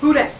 Who that?